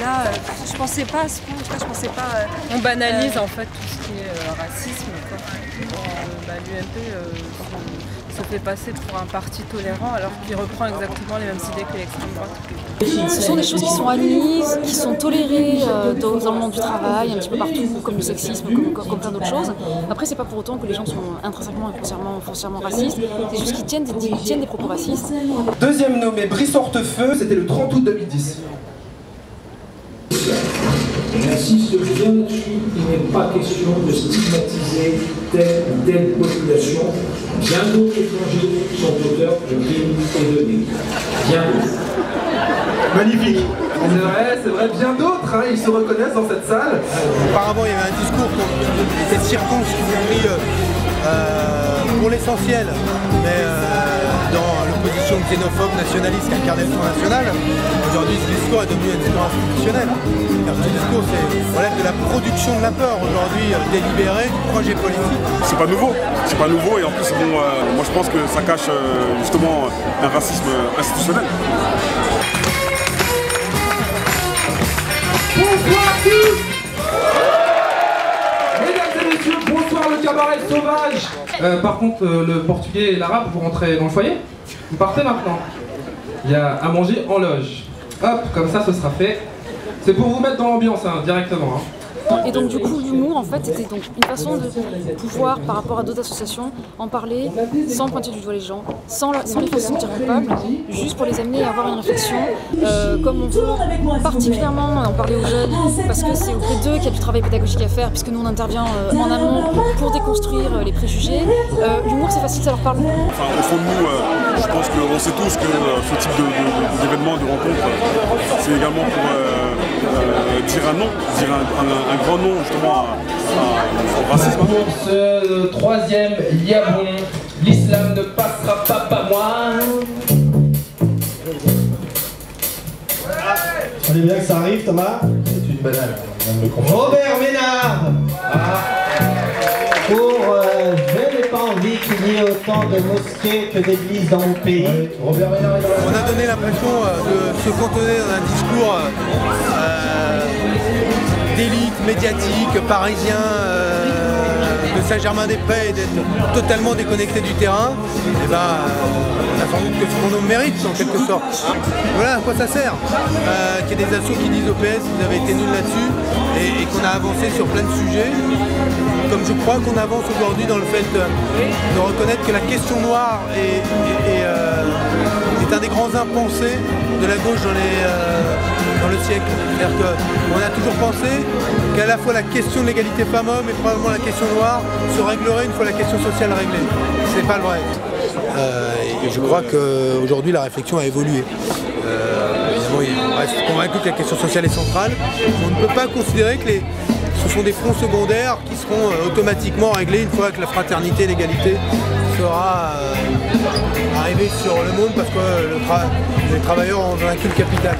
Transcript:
là, euh, je pensais pas à ce point, en tout cas, je pensais pas. euh, On banalise en fait tout ce qui est euh, racisme. quoi. Euh, bah, L'UMP se fait passer pour un parti tolérant alors qu'il reprend exactement les mêmes idées que l'extrême droite. Ce sont des choses qui sont admises, qui sont tolérées euh, dans, dans le monde du travail, un petit peu partout, comme le sexisme, comme, comme- comme plein d'autres choses. Après, c'est pas pour autant que les gens sont intrinsèquement et foncièrement, foncièrement racistes, c'est juste qu'ils tiennent, des- tiennent des propos racistes. Deuxième nommé, Brice Hortefeux, c'était le 30 août 2010. J'insiste bien là-dessus, il n'est pas question de stigmatiser telle ou telle population. Bien d'autres étrangers sont auteurs de crimes et de délits. Bien d'autres. Magnifique. C'est vrai, c'est vrai, bien d'autres, hein, ils se reconnaissent dans cette salle. Auparavant, il y avait un discours qui était circonscrit euh, euh, pour l'essentiel, mais euh, dans l'opposition xénophobe nationaliste qu'incarnait le Front National. Aujourd'hui, ce discours est devenu un discours institutionnel. Alors, ce discours c'est, relève de la production de la peur aujourd'hui euh, délibérée du projet politique. c'est pas nouveau, c'est pas nouveau et en plus bon, euh, moi je pense que ça cache euh, justement un racisme institutionnel. Sauvage Euh, Par contre, euh, le portugais et l'arabe, vous rentrez dans le foyer Vous partez maintenant Il y a à manger en loge. Hop, comme ça ce sera fait. C'est pour vous mettre dans l'ambiance, hein, directement. hein. Et donc du coup l'humour en fait c'était donc une façon de pouvoir par rapport à d'autres associations en parler sans pointer du doigt les gens, sans, sans les faire se sentir coupables, juste pour les amener à avoir une réflexion euh, comme on veut particulièrement en parler aux jeunes parce que c'est auprès d'eux qu'il y a du travail pédagogique à faire puisque nous on intervient euh, en amont pour déconstruire euh, les préjugés. L'humour c'est facile, ça leur parle. Enfin, au fond de nous, je pense qu'on sait tous que ce type de- de- d'événement, de, rencontre, c'est également pour dire un non, dire un- un grand non justement à- à- au racisme. Pour ce euh, troisième Yabon, l'islam ne passera pas par moi. Fallait bien que ça arrive, Thomas. C'est une banale. Robert Ménard Pour euh, Je n'ai pas envie qu'il y ait autant de mosquées que d'églises dans mon pays. Robert Ménard est On a donné l'impression euh, de se cantonner dans un discours euh, euh, médiatique, parisien, euh, de Saint-Germain-des-Prés, et d'être totalement déconnecté du terrain. Et ben, euh, on a sans doute que ce qu'on nous mérite en quelque sorte. Voilà à quoi ça sert. Euh, Qu'il y ait des assos qui disent au PS vous avez été nuls là-dessus et, qu'on a avancé sur plein de sujets. Comme je crois qu'on avance aujourd'hui dans le fait de, reconnaître que la question noire est, est- euh, un des grands impensés de la gauche dans, les, euh, dans le siècle. C'est-à-dire qu'on a toujours pensé qu'à la fois la question de l'égalité femmes-hommes et probablement la question noire se réglerait une fois la question sociale réglée. C'est pas le vrai. Euh, je crois qu'aujourd'hui la réflexion a évolué. Euh, on reste convaincu que la question sociale est centrale. On ne peut pas considérer que ce sont des fronts secondaires qui seront euh, automatiquement réglés une fois que la fraternité et l'égalité sera euh, arrivée sur le monde parce que les travailleurs ont vaincu le capital.